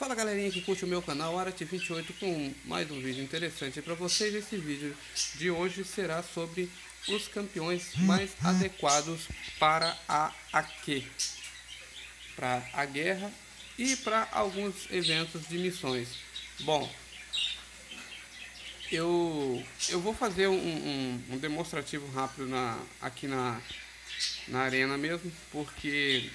Fala galerinha que curte o meu canal Arat28 com mais um vídeo interessante para vocês. Esse vídeo de hoje será sobre os campeões mais adequados para a AQ, para a guerra e para alguns eventos de missões. Bom, eu, eu vou fazer um, um, um demonstrativo rápido na, aqui na, na arena mesmo, porque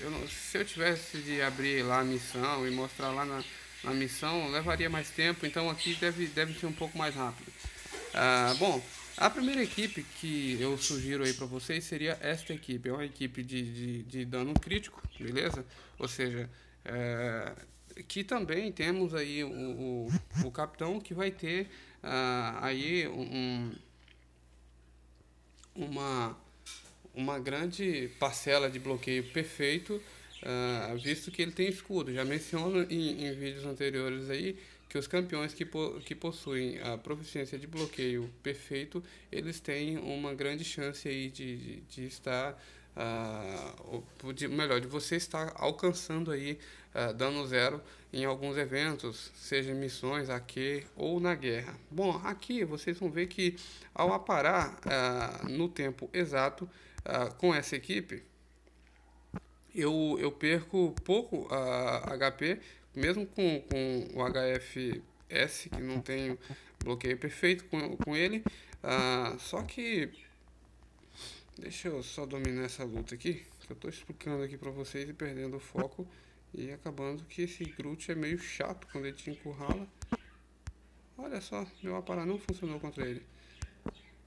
eu não, se eu tivesse de abrir lá a missão e mostrar lá na, na missão, levaria mais tempo, então aqui deve, deve ser um pouco mais rápido. Ah, bom, a primeira equipe que eu sugiro aí para vocês seria esta equipe. É uma equipe de, de, de dano crítico, beleza? Ou seja, é, que também temos aí o, o, o, capitão que vai ter ah, aí um, uma uma grande parcela de bloqueio perfeito, uh, visto que ele tem escudo. Já menciono em, em, vídeos anteriores aí que os campeões que, po que possuem a proficiência de bloqueio perfeito, eles têm uma grande chance aí de, de, de estar Uh, de, melhor, de você estar alcançando aí uh, dano zero em alguns eventos, seja missões aqui ou na guerra. Bom, aqui vocês vão ver que ao aparar uh, no tempo exato, uh, com essa equipe, eu, eu perco pouco uh, HP, mesmo com, com o HFS, que não tenho bloqueio perfeito com, com ele. Uh, só que, deixa eu só dominar essa luta aqui, que eu estou explicando aqui para vocês e perdendo o foco. E acabando que esse Groot é meio chato quando ele te encurrala. Olha só, meu aparelho não funcionou contra ele.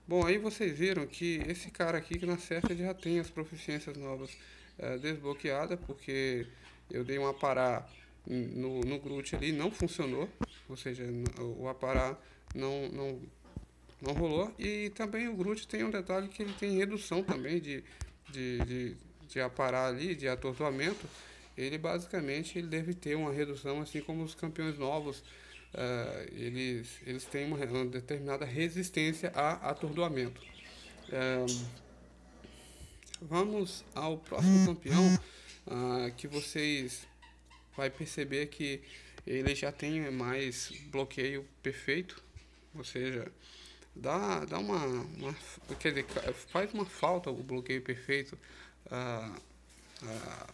Bom, aí vocês viram que esse cara aqui que na certa já tem as proficiências novas é, desbloqueadas, porque eu dei um aparar no, no Groot ali, não funcionou, ou seja, o aparar não, não, não rolou. E também o Groot tem um detalhe que ele tem redução também de, de, de, de aparar ali, de atordoamento. Ele basicamente ele deve ter uma redução, assim como os campeões novos uh, eles, eles têm uma, uma, determinada resistência a atordoamento. Uh, vamos ao próximo campeão, uh, que vocês vai perceber que ele já tem mais bloqueio perfeito, ou seja, dá, dá uma, uma quer dizer, faz uma falta o bloqueio perfeito,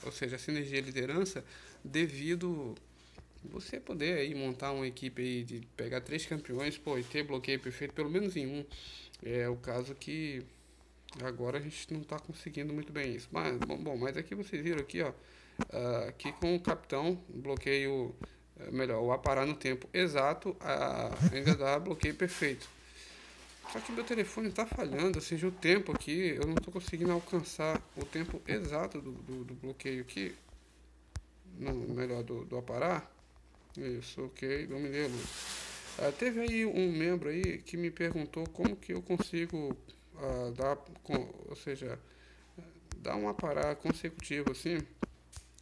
ou seja, a sinergia liderança, devido você poder aí montar uma equipe aí de pegar três campeões, pô, e ter bloqueio perfeito pelo menos em um. É o caso que agora a gente não está conseguindo muito bem isso. Mas, bom, bom, mas aqui vocês viram aqui, ó, aqui com o capitão, bloqueio, uh, melhor, o aparar no tempo exato, ainda dá bloqueio perfeito. Só que meu telefone está falhando, ou seja, o tempo aqui, eu não estou conseguindo alcançar o tempo exato do, do, do bloqueio aqui, não, melhor, do, do aparar. Isso, ok, dominei a. Ah, teve aí um membro aí que me perguntou como que eu consigo ah, dar, com, ou seja, dar um aparar consecutivo assim.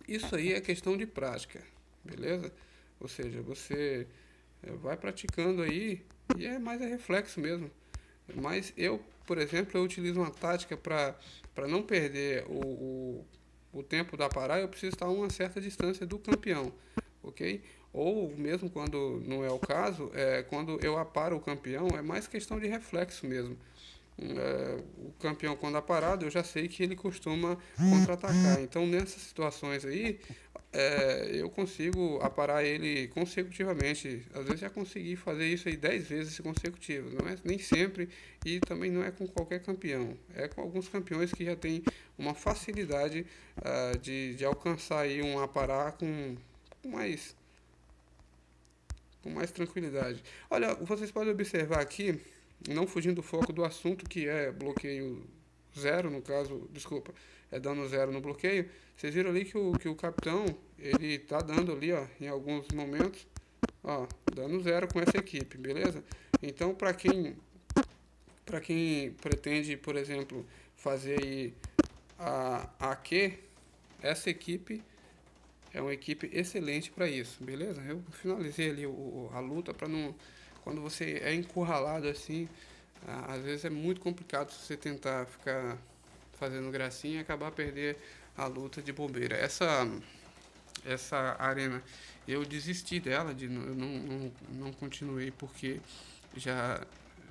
Isso aí é questão de prática, beleza? Ou seja, você eh, vai praticando aí e é mais é reflexo mesmo. Mas eu, por exemplo, eu utilizo uma tática para não perder o, o, o tempo da parar, eu preciso estar a uma certa distância do campeão, ok? Ou mesmo quando não é o caso, é, quando eu aparo o campeão, é mais questão de reflexo mesmo. É, o campeão quando aparado, eu já sei que ele costuma contra-atacar. Então nessas situações aí, é, eu consigo aparar ele consecutivamente. Às vezes já consegui fazer isso aí 10 vezes consecutivas. Não é nem sempre e também não é com qualquer campeão. É com alguns campeões que já tem uma facilidade uh, de, de alcançar aí um aparar com, com mais com mais tranquilidade. Olha, vocês podem observar aqui, não fugindo do foco do assunto, que é bloqueio zero, no caso, desculpa, é dano zero no bloqueio. Vocês viram ali que o, que o capitão, ele tá dando ali, ó, em alguns momentos, ó, dano zero com essa equipe, beleza? Então, para quem para quem pretende, por exemplo, fazer aí a, a Q, essa equipe é uma equipe excelente para isso, beleza? Eu finalizei ali o, a luta para não. Quando você é encurralado assim, às vezes é muito complicado você tentar ficar fazendo gracinha e acabar perder a luta de bobeira. Essa essa arena eu desisti dela, de, eu não, não, não continuei porque já,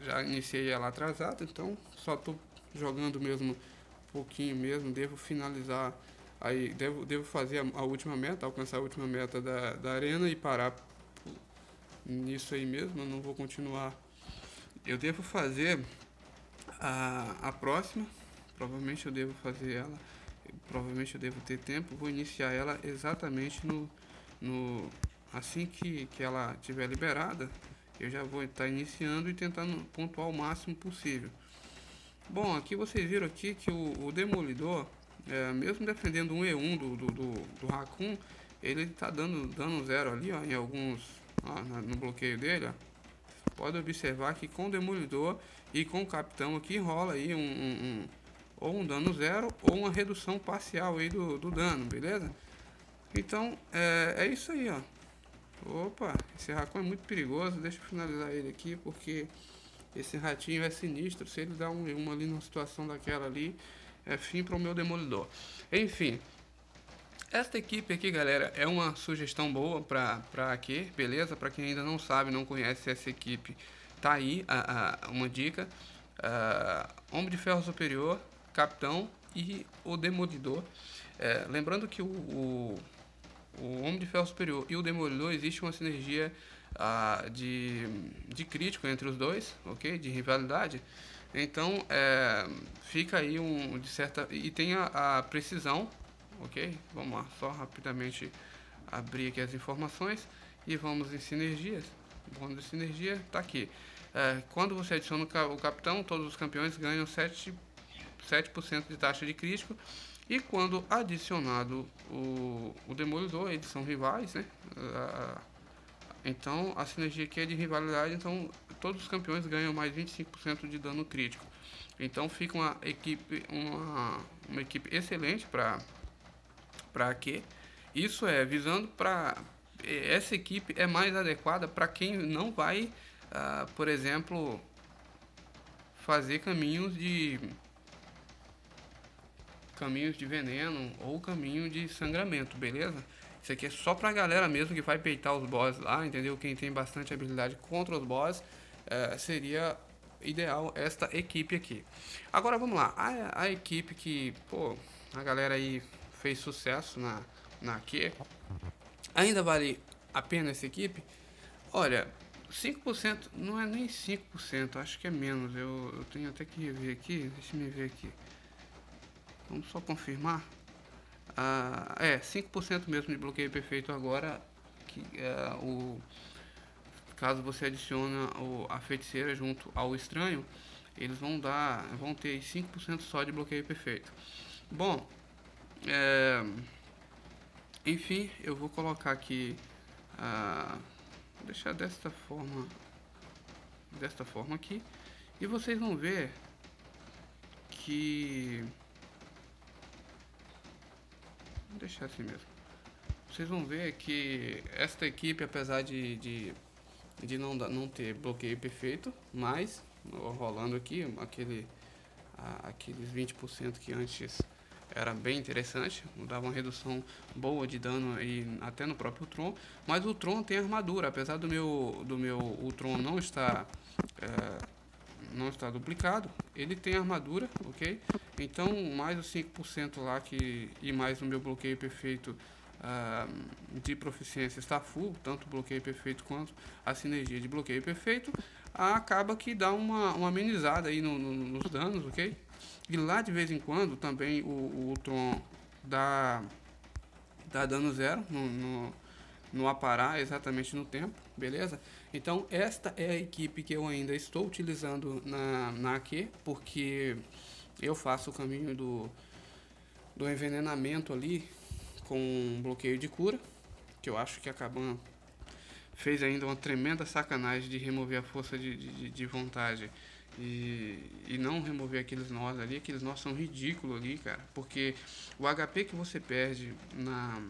já iniciei ela atrasada, então só estou jogando mesmo um pouquinho mesmo, devo finalizar aí, devo, devo fazer a, a, última meta, alcançar a última meta da, da arena e parar nisso aí mesmo, eu não vou continuar. Eu devo fazer a, a próxima, provavelmente eu devo fazer ela, provavelmente eu devo ter tempo, vou iniciar ela exatamente no, no assim que, que ela estiver liberada, eu já vou estar iniciando e tentando pontuar o máximo possível. Bom, aqui vocês viram aqui que o, o Demolidor, é, mesmo defendendo um E1 do, do, do, do Raccoon, ele está dando dano zero ali, ó, em alguns, ó, no bloqueio dele, ó. Pode observar que com o Demolidor e com o Capitão aqui rola aí um, um, um ou um dano zero ou uma redução parcial aí do, do dano, beleza? Então, é, é isso aí, ó. Opa, esse racão é muito perigoso. Deixa eu finalizar ele aqui, porque esse ratinho é sinistro. Se ele dá um, uma ali numa situação daquela ali, é fim para o meu demolidor. Enfim, esta equipe aqui, galera, é uma sugestão boa para aqui, beleza? Para quem ainda não sabe, não conhece essa equipe, tá aí a, a uma dica. Uh, Homem de Ferro Superior, Capitão e o Demolidor. É, lembrando que o, o o Homem de Ferro Superior e o Demolidor, existe uma sinergia ah, de, de crítico entre os dois, ok? De rivalidade. Então, é, fica aí um de certa... E tem a, a, precisão, ok? Vamos lá, só rapidamente abrir aqui as informações e vamos em sinergias. O bônus de sinergia está aqui. É, quando você adiciona o capitão, todos os campeões ganham 7%, 7 de taxa de crítico e quando adicionado o, o Demolidor, eles são rivais, né? Então a sinergia aqui é de rivalidade, então todos os campeões ganham mais 25% de dano crítico. Então fica uma equipe, uma, uma equipe excelente para para quê? Isso é visando para essa equipe é mais adequada para quem não vai, uh, por exemplo, fazer caminhos de caminhos de veneno ou caminho de sangramento, beleza? Isso aqui é só pra galera mesmo que vai peitar os boss lá, entendeu? Quem tem bastante habilidade contra os boss, é, seria ideal esta equipe aqui. Agora vamos lá, a, a, equipe que, pô, a galera aí fez sucesso na, na Q, ainda vale a pena essa equipe? Olha, 5% não é nem 5%, acho que é menos, eu, eu tenho até que rever aqui, deixa eu ver aqui. Vamos só confirmar. Ah, é, 5% mesmo de bloqueio perfeito agora. Que, é, o, caso você adiciona o, a feiticeira junto ao estranho, eles vão dar, vão ter 5% só de bloqueio perfeito. Bom, é, enfim, eu vou colocar aqui, ah, vou deixar desta forma, desta forma aqui, e vocês vão ver que Vou deixar assim mesmo. Vocês vão ver que esta equipe, apesar de, de, de não, não ter bloqueio perfeito, mas rolando aqui aquele, a, aqueles 20% que antes era bem interessante, dava uma redução boa de dano aí até no próprio Tron, mas o Tron tem armadura, apesar do meu do meu o Tron não estar é, não está duplicado, ele tem armadura, ok? Então, mais os 5% lá que, e mais o meu bloqueio perfeito uh, de proficiência está full, tanto bloqueio perfeito quanto a sinergia de bloqueio perfeito, acaba que dá uma, uma amenizada aí no, no, nos danos, ok? E lá de vez em quando também o, o Tron dá, dá dano zero no, no, no aparar exatamente no tempo, beleza? Então, esta é a equipe que eu ainda estou utilizando na, na AQ, porque eu faço o caminho do, do envenenamento ali com bloqueio de cura, que eu acho que a Kaban fez ainda uma tremenda sacanagem de remover a força de, de, de vontade e, e não remover aqueles nós ali. Aqueles nós são ridículos ali, cara, porque o HP que você perde na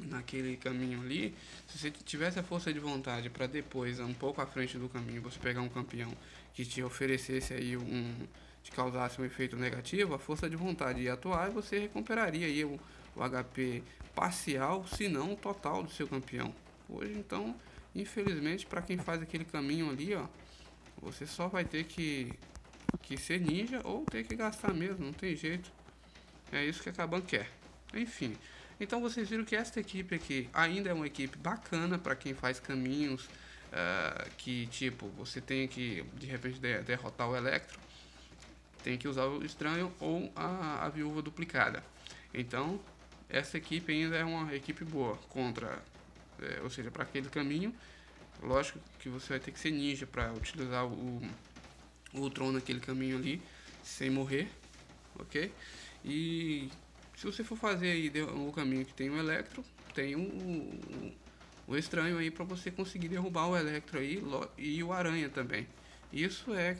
naquele caminho ali, se você tivesse a força de vontade para depois, um pouco à frente do caminho, você pegar um campeão que te oferecesse aí um te causasse um efeito negativo, a força de vontade ia atuar e você recuperaria aí o HP parcial, se não total do seu campeão. Hoje, então, infelizmente, para quem faz aquele caminho ali, ó, você só vai ter que, que ser ninja ou ter que gastar mesmo, não tem jeito. É isso que a Kaban quer. Enfim, então vocês viram que esta equipe aqui ainda é uma equipe bacana para quem faz caminhos uh, que, tipo, você tem que, de repente, de derrotar o Electro, tem que usar o estranho ou a, a viúva duplicada. Então, essa equipe ainda é uma equipe boa contra, é, ou seja, para aquele caminho. Lógico que você vai ter que ser ninja para utilizar o, o Tron naquele caminho ali sem morrer, ok? E se você for fazer aí o caminho que tem o Electro, tem o, o, o estranho aí para você conseguir derrubar o Electro aí e o Aranha também. Isso é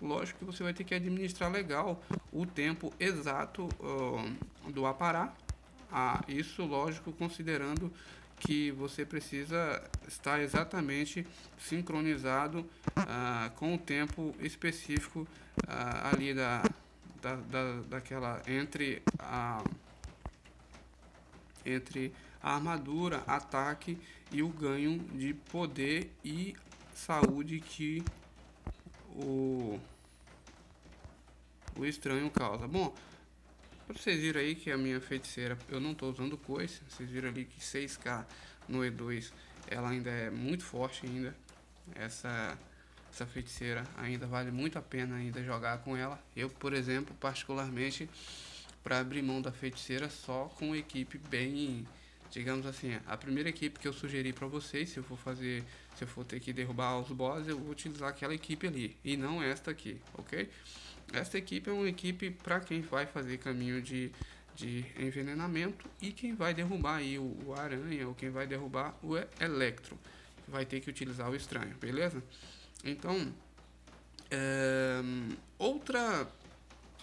lógico que você vai ter que administrar legal o tempo exato uh, do aparar. Ah, isso, lógico, considerando que você precisa estar exatamente sincronizado uh, com o tempo específico uh, ali da, da, da, daquela entre a entre a armadura, ataque e o ganho de poder e saúde que o, o estranho causa. Bom, vocês viram aí que a minha feiticeira, eu não estou usando coisa, vocês viram ali que 6k no E2, ela ainda é muito forte ainda, essa, essa feiticeira ainda vale muito a pena ainda jogar com ela. Eu, por exemplo, particularmente, para abrir mão da feiticeira só com equipe bem digamos assim, a primeira equipe que eu sugeri para vocês, se eu for fazer, se eu for ter que derrubar os bosses, eu vou utilizar aquela equipe ali e não esta aqui, ok? Esta equipe é uma equipe para quem vai fazer caminho de, de envenenamento e quem vai derrubar aí o, o aranha ou quem vai derrubar o electro, vai ter que utilizar o estranho, beleza? Então, é, outra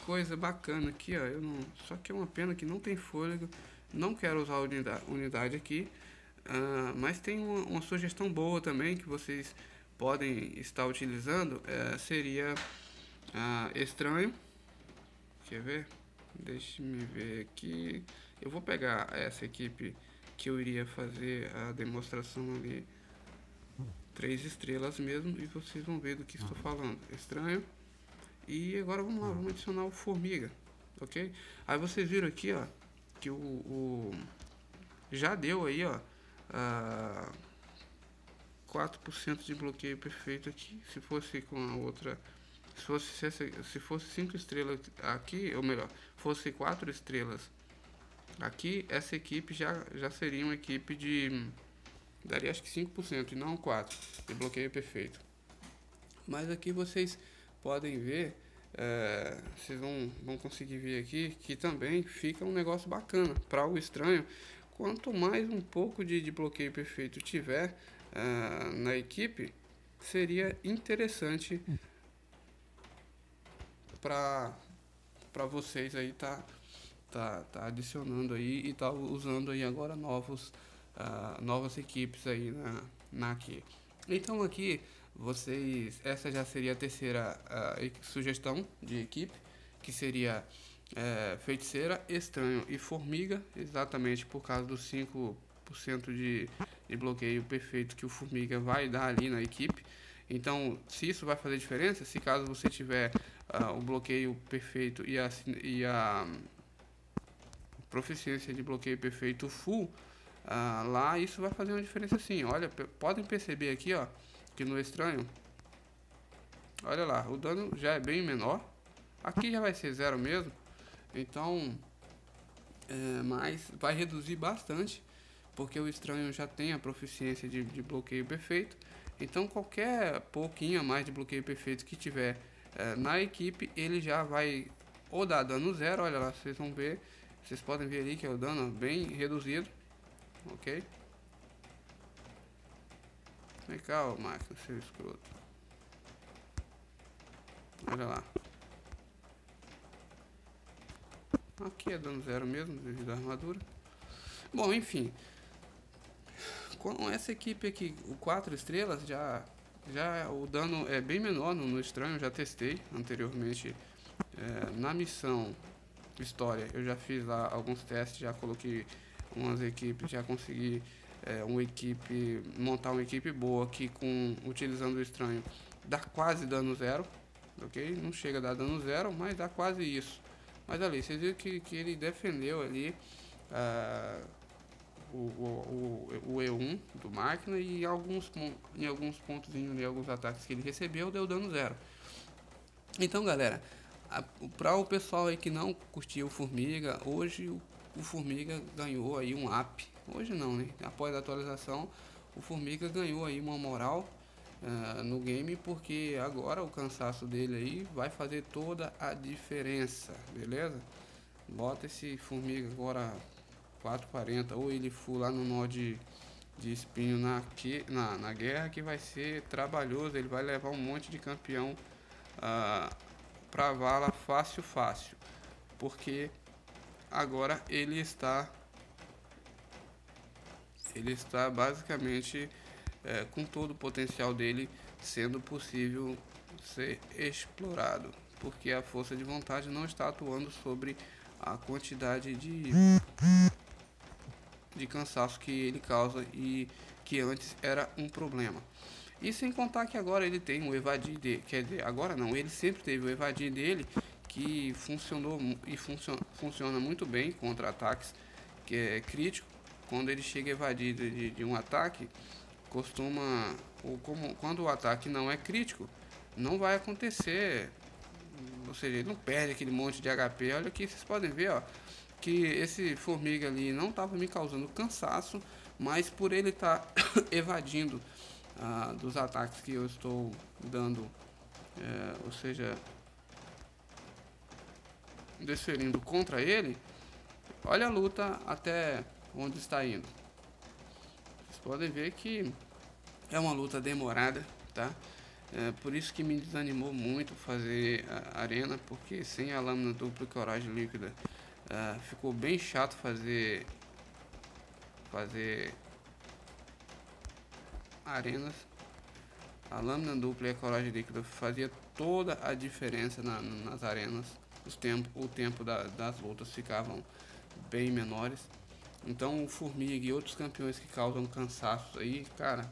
coisa bacana aqui, ó, eu não, só que é uma pena que não tem fôlego não quero usar a unidade, unidade aqui, uh, mas tem uma, uma, sugestão boa também que vocês podem estar utilizando, uh, seria uh, estranho. Quer ver? Deixe-me ver aqui. Eu vou pegar essa equipe que eu iria fazer a demonstração ali. Três estrelas mesmo e vocês vão ver do que estou falando. Estranho. E agora vamos lá, vamos adicionar o formiga, ok? Aí vocês viram aqui, ó, que o, o já deu aí, ó, uh, 4% de bloqueio perfeito aqui. Se fosse com a outra, se fosse se fosse 5 estrelas aqui, ou melhor, fosse 4 estrelas aqui, essa equipe já já seria uma equipe de daria acho que 5% e não 4 de bloqueio perfeito. Mas aqui vocês podem ver é, vocês vão, vão conseguir ver aqui que também fica um negócio bacana para o estranho. Quanto mais um pouco de, de bloqueio perfeito tiver é, na equipe, seria interessante para para vocês aí tá, tá tá adicionando aí e tá usando aí agora novos uh, novas equipes aí na, na aqui. Então aqui vocês, essa já seria a terceira uh, sugestão de equipe, que seria uh, feiticeira, estranho e formiga, exatamente por causa dos 5% de, de bloqueio perfeito que o formiga vai dar ali na equipe. Então, se isso vai fazer diferença, se caso você tiver uh, o bloqueio perfeito e a, e a proficiência de bloqueio perfeito full, uh, lá isso vai fazer uma diferença sim. Olha, podem perceber aqui, ó, que no estranho, olha lá, o dano já é bem menor. Aqui já vai ser zero mesmo. Então, é, mas vai reduzir bastante, porque o estranho já tem a proficiência de, de bloqueio perfeito. Então, qualquer pouquinho a mais de bloqueio perfeito que tiver é, na equipe, ele já vai ou dar dano zero. Olha lá, vocês vão ver, vocês podem ver ali que é o dano bem reduzido, ok? Vem cá, ô máquina, seu escroto. Olha lá. Aqui é dano zero mesmo, devido à armadura. Bom, enfim. Com essa equipe aqui, o 4 estrelas, já, já o dano é bem menor no, no estranho. Já testei anteriormente é, na missão história. Eu já fiz lá alguns testes, já coloquei umas equipes, já consegui é, uma equipe, montar uma equipe boa que com utilizando o estranho dá quase dano zero, ok? Não chega a dar dano zero, mas dá quase isso. Mas ali, vocês viram que, que ele defendeu ali uh, o, o, o, o, E1 do máquina e alguns, em alguns pontos, em alguns ataques que ele recebeu, deu dano zero. Então, galera, para o pessoal aí que não curtiu o Formiga, hoje o, o Formiga ganhou aí um app. Hoje não, né? Após a atualização, o Formiga ganhou aí uma moral uh, no game, porque agora o cansaço dele aí vai fazer toda a diferença, beleza? Bota esse Formiga agora 440 ou ele for lá no nó de, de espinho na, que, na, na guerra que vai ser trabalhoso, ele vai levar um monte de campeão uh, pra vala fácil, fácil. Porque agora ele está ele está basicamente é, com todo o potencial dele sendo possível ser explorado, porque a força de vontade não está atuando sobre a quantidade de de cansaço que ele causa e que antes era um problema. E sem contar que agora ele tem o evadir dele, quer dizer, agora não, ele sempre teve o evadir dele que funcionou e funciona, funciona muito bem contra ataques que é crítico. Quando ele chega evadido de, de um ataque, costuma, ou como, quando o ataque não é crítico, não vai acontecer, ou seja, ele não perde aquele monte de HP. Olha aqui, vocês podem ver, ó, que esse formiga ali não estava me causando cansaço, mas por ele estar tá evadindo ah, dos ataques que eu estou dando, é, ou seja, desferindo contra ele, olha a luta até onde está indo. Vocês podem ver que é uma luta demorada, tá? É por isso que me desanimou muito fazer a arena, porque sem a lâmina dupla coragem líquida uh, ficou bem chato fazer fazer arenas. A lâmina dupla e a coragem líquida fazia toda a diferença na, nas arenas. Os tempo, o tempo da, das lutas ficavam bem menores. Então o Formiga e outros campeões que causam cansaço aí, cara,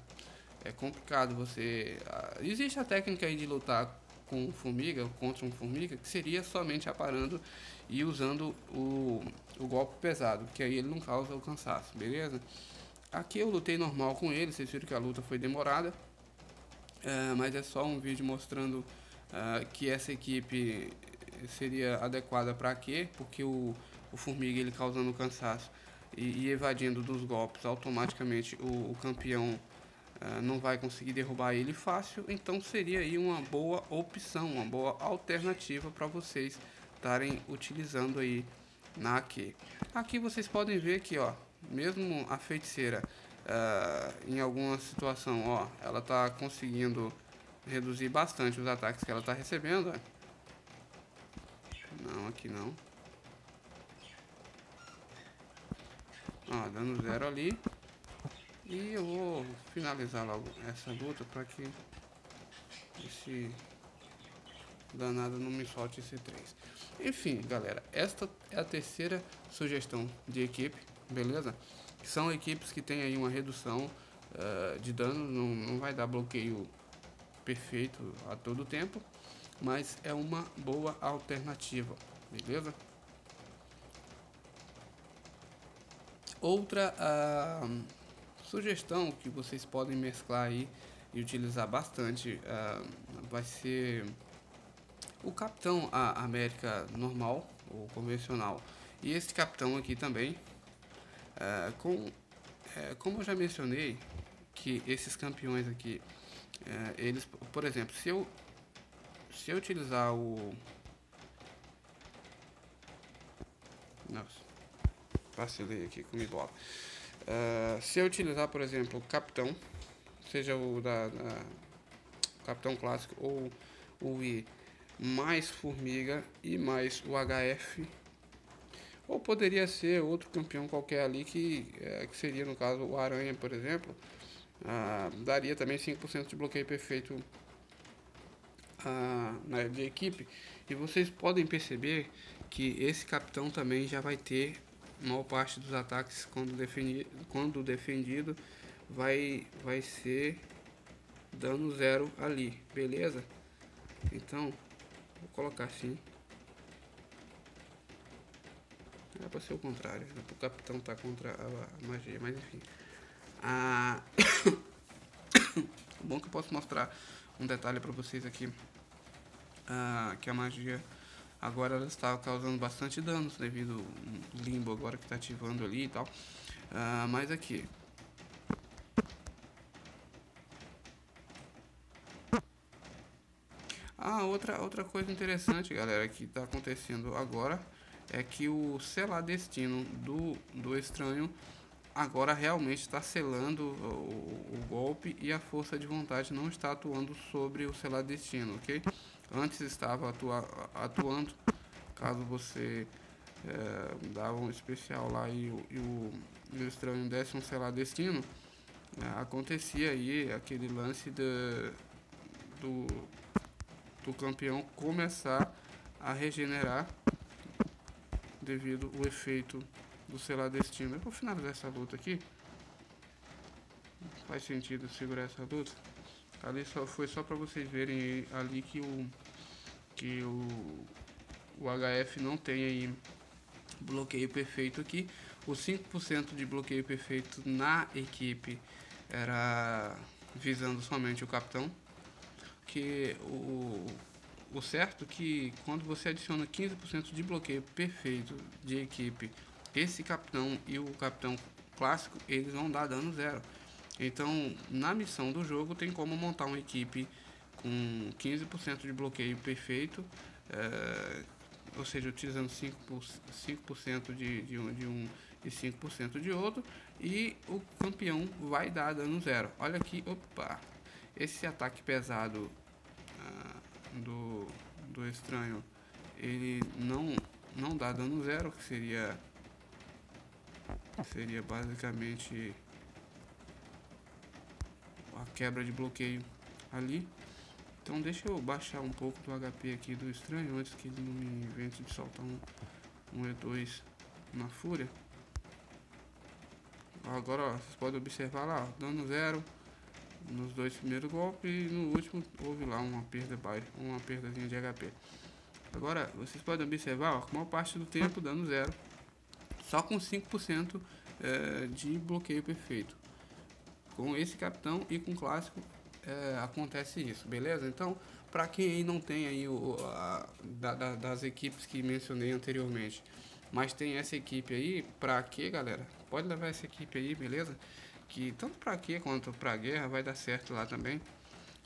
é complicado você. Uh, existe a técnica aí de lutar com formiga, contra um formiga, que seria somente aparando e usando o, o golpe pesado, que aí ele não causa o cansaço, beleza? Aqui eu lutei normal com ele, vocês viram que a luta foi demorada, uh, mas é só um vídeo mostrando uh, que essa equipe seria adequada para quê? Porque o, o Formiga ele causando cansaço e, e evadindo dos golpes, automaticamente o, o campeão não vai conseguir derrubar ele fácil, então seria aí uma boa opção, uma boa alternativa para vocês estarem utilizando aí na aqui. Aqui vocês podem ver que ó, mesmo a feiticeira, uh, em alguma situação, ó, ela tá conseguindo reduzir bastante os ataques que ela tá recebendo. Ó. Não, aqui não. Ó, dando zero ali. E eu vou finalizar logo essa luta para que esse danado não me solte esse 3. Enfim, galera, esta é a terceira sugestão de equipe beleza? São equipes que têm aí uma redução uh, de dano, não, não vai dar bloqueio perfeito a todo tempo, mas é uma boa alternativa, beleza? Outra uh, sugestão que vocês podem mesclar aí e utilizar bastante uh, vai ser o Capitão América normal ou convencional. E esse capitão aqui também, é, com, é, como eu já mencionei, que esses campeões aqui, é, eles, por exemplo, se eu, se eu utilizar o... Nossa, vacilei aqui com o. Uh, se eu utilizar, por exemplo, o capitão, seja o da, da capitão clássico ou o I mais formiga e mais o HF ou poderia ser outro campeão qualquer ali que, é, que seria no caso o Aranha, por exemplo. Ah, daria também 5% de bloqueio perfeito ah, na, de equipe. E vocês podem perceber que esse capitão também já vai ter maior parte dos ataques quando defendido, quando defendido vai, vai ser dano zero ali, beleza? Então, vou colocar assim. É pra ser o contrário, é o capitão tá contra a, magia, mas enfim. Ah, bom que eu posso mostrar um detalhe para vocês aqui. Ah, que a magia agora ela está causando bastante danos devido ao limbo agora que está ativando ali e tal. Ah, mas aqui. Ah, outra, outra coisa interessante, galera, que está acontecendo agora é que o selar destino do, do estranho agora realmente está selando o, o, golpe e a força de vontade não está atuando sobre o selar destino, ok? Antes estava atua, atuando, caso você é, dava um especial lá e, e, o, e o estranho desse um selar destino, é, acontecia aí aquele lance do, do campeão começar a regenerar devido ao efeito do selar destino. Eu vou finalizar essa luta aqui. Faz sentido segurar essa luta. Ali só foi só para vocês verem ali que o que o, o HF não tem aí bloqueio perfeito aqui. Os 5% de bloqueio perfeito na equipe era visando somente o capitão. Que o, o certo é que quando você adiciona 15% de bloqueio perfeito de equipe, esse capitão e o capitão clássico, eles vão dar dano zero. Então, na missão do jogo, tem como montar uma equipe com 15% de bloqueio perfeito, é, ou seja, utilizando 5%, 5 de, de, um, de um e 5% de outro, e o campeão vai dar dano zero. Olha aqui, opa, esse ataque pesado ah, do, do estranho, ele não, não dá dano zero, que seria, seria basicamente a quebra de bloqueio ali. Então deixa eu baixar um pouco do HP aqui do estranho antes que ele não me invente de soltar um, um E2 na fúria. Agora ó, vocês podem observar lá, ó, dano zero nos dois primeiros golpes e no último houve lá uma perda baixa, uma perdazinha de HP. Agora vocês podem observar, ó, a maior parte do tempo dano zero, só com 5% é, de bloqueio perfeito. Com esse capitão e com o clássico é, acontece isso, beleza? Então, para quem não tem aí o, a, da, da, das equipes que mencionei anteriormente, mas tem essa equipe aí, pra quê, galera? Pode levar essa equipe aí, beleza? Que tanto pra quê quanto pra guerra vai dar certo lá também.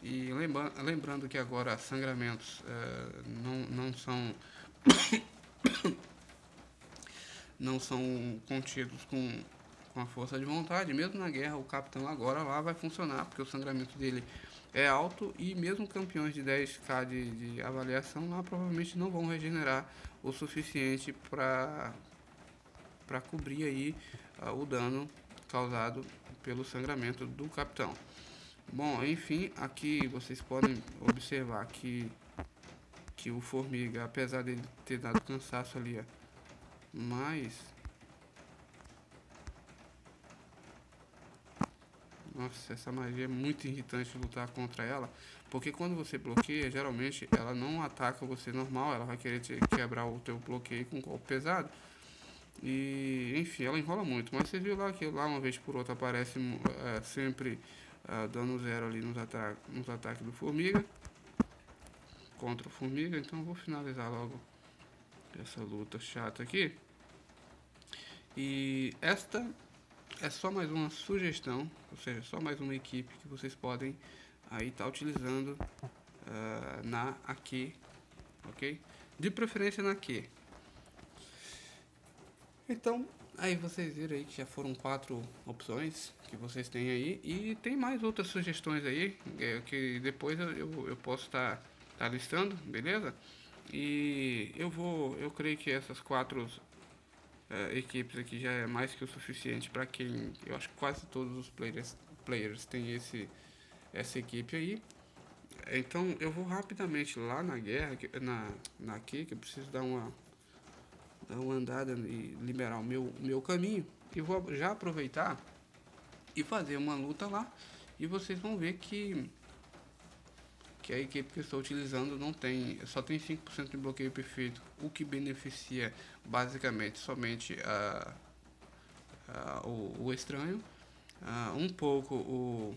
E lembra, lembrando que agora sangramentos é, não, não são não são contidos com com a força de vontade, mesmo na guerra, o capitão agora lá vai funcionar, porque o sangramento dele é alto e mesmo campeões de 10k de, de avaliação lá provavelmente não vão regenerar o suficiente para para cobrir aí uh, o dano causado pelo sangramento do capitão. Bom, enfim, aqui vocês podem observar que que o formiga, apesar de ter dado cansaço ali, ó, mas Nossa, essa magia é muito irritante lutar contra ela. Porque quando você bloqueia, geralmente ela não ataca você normal, ela vai querer te quebrar o teu bloqueio com um golpe pesado. E enfim, ela enrola muito. Mas você viu lá que lá uma vez por outra aparece é, sempre é, dando zero ali nos, ata nos ataques do formiga. Contra o formiga. Então vou finalizar logo essa luta chata aqui. E esta é só mais uma sugestão, ou seja, só mais uma equipe que vocês podem aí estar tá utilizando uh, na aqui, ok? De preferência na aqui. Então, aí vocês viram aí que já foram quatro opções que vocês têm aí e tem mais outras sugestões aí é, que depois eu, eu, eu posso estar tá, tá listando, beleza? E eu vou, eu creio que essas quatro uh, equipes aqui já é mais que o suficiente para quem. Eu acho que quase todos os players, players têm esse, essa equipe aí. Então eu vou rapidamente lá na guerra, na, na aqui, que eu preciso dar uma, dar uma andada e liberar o meu, meu caminho. E vou já aproveitar e fazer uma luta lá. E vocês vão ver que que a equipe que estou utilizando não tem, só tem 5% de bloqueio perfeito, o que beneficia basicamente somente a, a o, o, estranho, a, um pouco o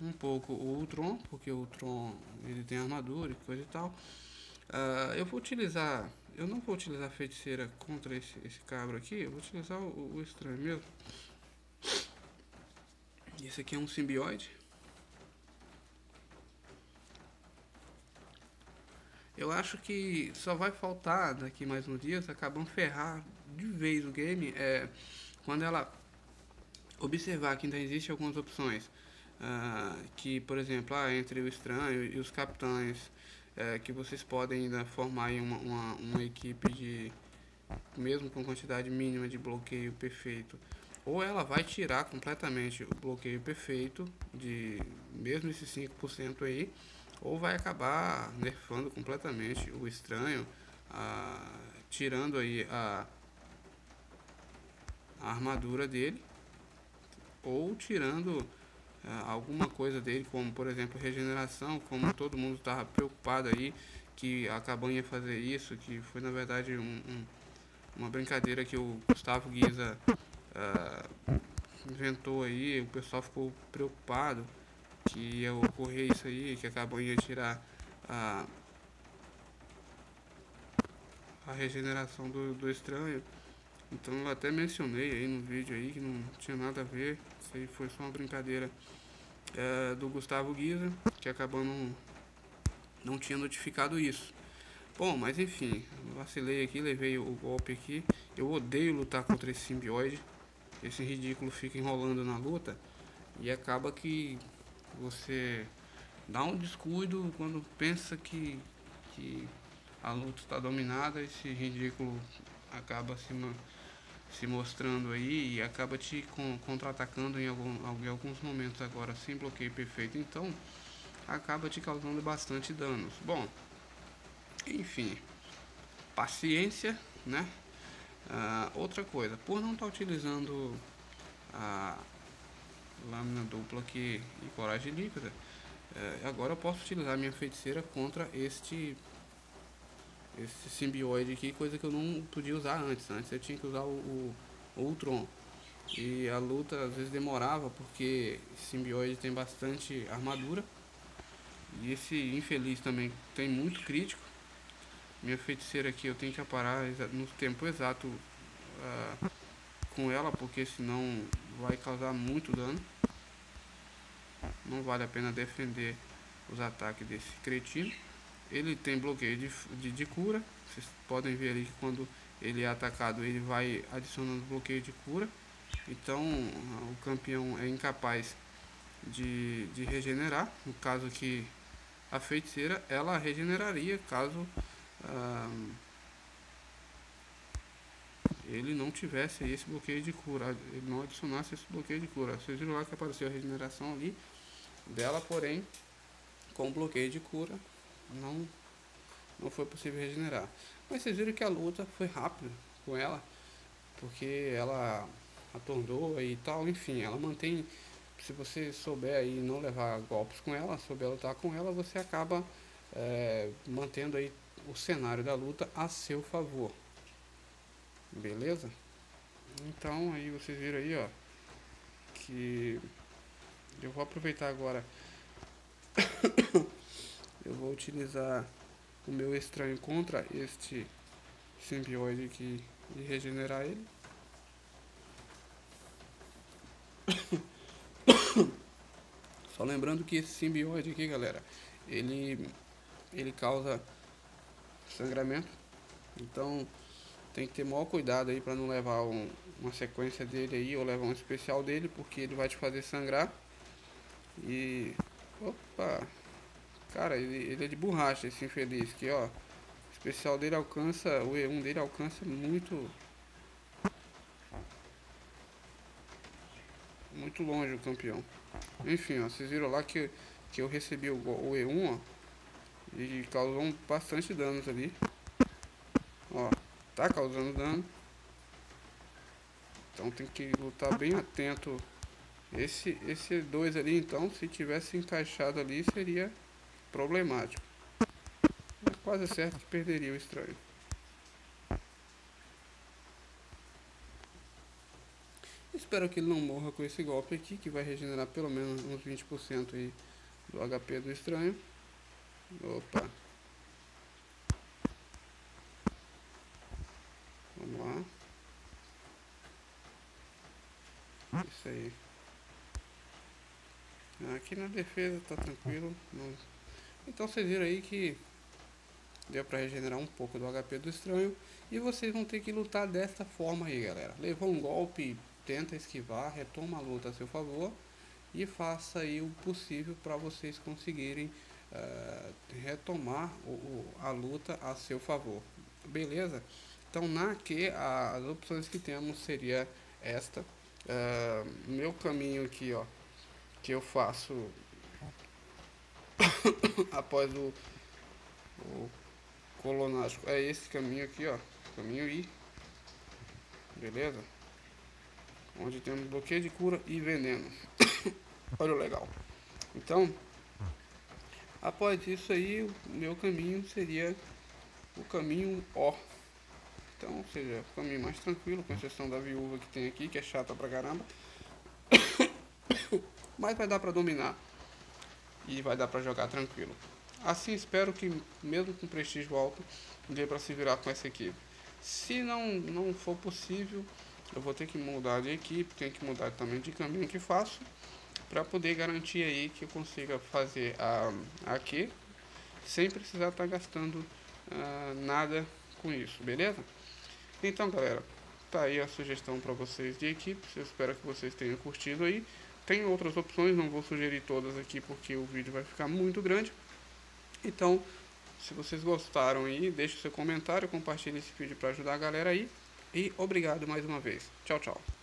um pouco o Tron, porque o Tron ele tem armadura e coisa e tal. Uh, eu vou utilizar, eu não vou utilizar feiticeira contra esse, esse cabra aqui, eu vou utilizar o, o estranho mesmo. Esse aqui é um simbioide. Eu acho que só vai faltar daqui mais uns dias, acabam ferrar de vez o game, é quando ela observar que ainda existe algumas opções, uh, que por exemplo, ah, entre o estranho e os capitães, uh, que vocês podem ainda formar uma, uma, uma equipe de, mesmo com quantidade mínima de bloqueio perfeito, ou ela vai tirar completamente o bloqueio perfeito de mesmo esses 5% aí, ou vai acabar nerfando completamente o estranho, a, tirando aí a, a armadura dele, ou tirando a, alguma coisa dele, como por exemplo regeneração, como todo mundo estava preocupado aí que a Cabanha ia fazer isso, que foi na verdade um, um, uma brincadeira que o Gustavo Guiza uh, inventou aí, o pessoal ficou preocupado que ia ocorrer isso aí, que acabou ia tirar a, a regeneração do, do estranho. Então eu até mencionei aí no vídeo aí que não tinha nada a ver, isso aí foi só uma brincadeira uh, do Gustavo Guiza, que acabou não, não tinha notificado isso. Bom, mas enfim, vacilei aqui, levei o golpe aqui. Eu odeio lutar contra esse simbioide esse ridículo fica enrolando na luta e acaba que você dá um descuido quando pensa que, que a luta está dominada, esse ridículo acaba se, se mostrando aí e acaba te contra-atacando em, em alguns momentos agora sem bloqueio perfeito, então acaba te causando bastante danos. Bom, enfim, paciência, né? Uh, outra coisa, por não estar tá utilizando a lâmina dupla aqui e coragem líquida, uh, agora eu posso utilizar minha feiticeira contra este esse simbioide aqui, coisa que eu não podia usar antes. Antes eu tinha que usar o, o, Ultron. E a luta às vezes demorava porque simbioide tem bastante armadura. E esse infeliz também tem muito crítico. Minha feiticeira aqui eu tenho que aparar no tempo exato uh, com ela, porque senão vai causar muito dano. Não vale a pena defender os ataques desse cretino. Ele tem bloqueio de, de, de cura. Vocês podem ver ali que quando ele é atacado ele vai adicionando bloqueio de cura. Então o campeão é incapaz de, de regenerar. No caso que a feiticeira ela regeneraria caso ele não tivesse esse bloqueio de cura, ele não adicionasse esse bloqueio de cura. Vocês viram lá que apareceu a regeneração ali dela, porém, com bloqueio de cura, não, não foi possível regenerar. Mas vocês viram que a luta foi rápida com ela, porque ela atornou e tal, enfim, ela mantém. Se você souber aí não levar golpes com ela, souber lutar com ela, você acaba é, mantendo aí o cenário da luta a seu favor. Beleza? Então aí vocês viram aí, ó, que eu vou aproveitar agora. eu vou utilizar o meu estranho contra este simbioide aqui e regenerar ele. Só lembrando que esse simbioide aqui, galera, ele ele causa sangramento. Então tem que ter maior cuidado aí para não levar um, uma sequência dele aí ou levar um especial dele, porque ele vai te fazer sangrar. E opa, cara, ele, ele é de borracha esse infeliz que ó, o especial dele alcança, o E1 dele alcança muito muito longe o campeão. Enfim, ó, vocês viram lá que, que eu recebi o, o E1, ó. E causou bastante danos ali. Ó, tá causando dano. Então tem que lutar bem atento. Esse, esse dois ali, então, se tivesse encaixado ali, seria problemático. É quase certo que perderia o estranho. Espero que ele não morra com esse golpe aqui, que vai regenerar pelo menos uns 20% aí do HP do estranho. Opa. Vamos lá. Isso aí. Aqui na defesa tá tranquilo. Então vocês viram aí que deu pra regenerar um pouco do HP do estranho. E vocês vão ter que lutar desta forma aí, galera. Levou um golpe, tenta esquivar, retoma a luta a seu favor. E faça aí o possível para vocês conseguirem uh, retomar o, o, a luta a seu favor. Beleza? Então na que as opções que temos seria esta. Uh, meu caminho aqui, ó, que eu faço após o, o colonástico é esse caminho aqui, ó, caminho I, beleza? Onde temos bloqueio de cura e veneno. Olha o legal. Então, após isso aí, o meu caminho seria o caminho O. Então, ou seja, o caminho mais tranquilo, com exceção da viúva que tem aqui, que é chata pra caramba. Mas vai dar pra dominar. E vai dar pra jogar tranquilo. Assim, espero que, mesmo com prestígio alto, dê pra se virar com essa equipe. Se não, não for possível, eu vou ter que mudar de equipe, tenho que mudar também de caminho que faço para poder garantir aí que eu consiga fazer a, aqui sem precisar estar tá gastando uh, nada com isso, beleza? Então galera, tá aí a sugestão para vocês de equipe, eu espero que vocês tenham curtido aí. Tem outras opções, não vou sugerir todas aqui porque o vídeo vai ficar muito grande. Então, se vocês gostaram aí, deixe seu comentário, compartilhe esse vídeo para ajudar a galera aí. E obrigado mais uma vez. Tchau, tchau.